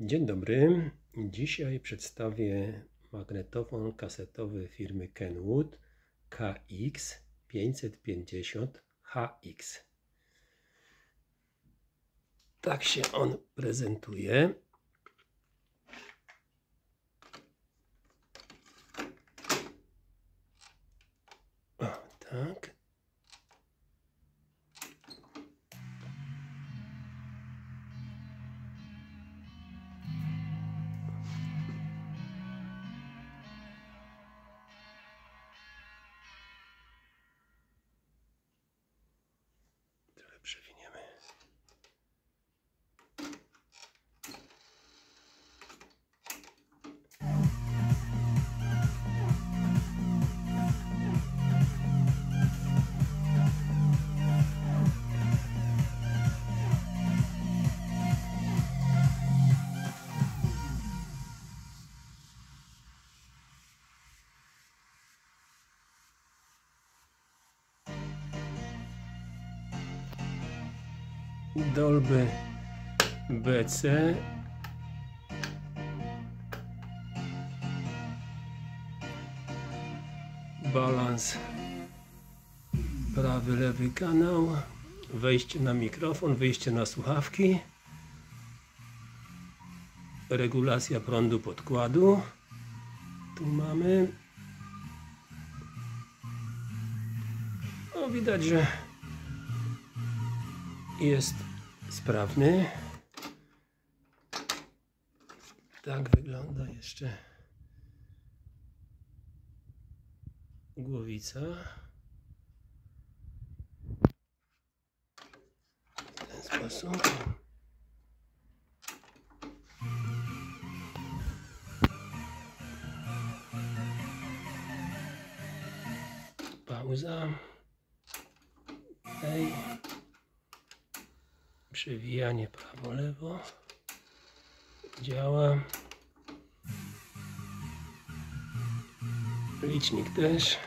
Dzień dobry. Dzisiaj przedstawię magnetofon kasetowy firmy Kenwood KX550HX. Tak się on prezentuje. O, tak. je vais Dolby BC balans. Prawy lewy kanał. Wejście na mikrofon wyjście na słuchawki. Regulacja prądu podkładu. Tu mamy. No widać, że jest sprawny. Tak wygląda jeszcze głowica. W ten sposób. Pauza. Play przewijanie prawo lewo. Działa. Licznik też.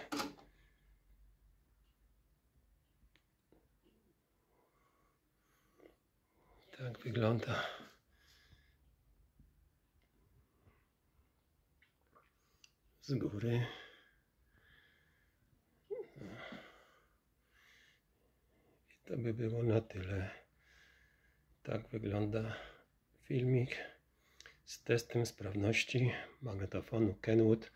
Tak wygląda. Z góry. To by było na tyle tak wygląda filmik z testem sprawności magnetofonu Kenwood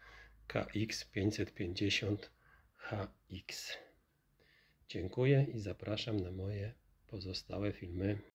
KX550HX. Dziękuję i zapraszam na moje pozostałe filmy.